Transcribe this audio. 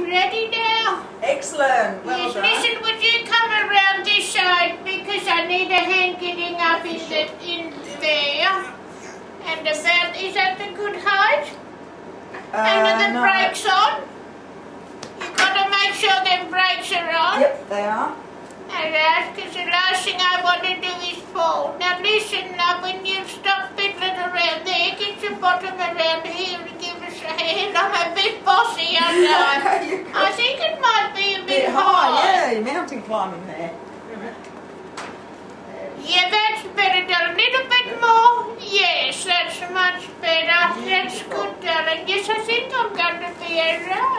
I'm ready now. Excellent. Well yes, done. listen, would you come around this side because I need a hand getting up in the in there. And about is that the good height? and Uh, the no. brakes on? You've gotta make sure the brakes are on. Yep, they are. Alright, because the last thing I want to do is fall. Now listen, now when you stop fiddling around there, get your bottom around here and give us a hand. I'm a bit bossy, I know. You're good. I think it might be a bit, bit high, yeah, you're mountain climbing there. Yeah, that's better, darling. A little bit more. Yes, that's much better. That's good, darling. Yes, I think I'm going to be alright.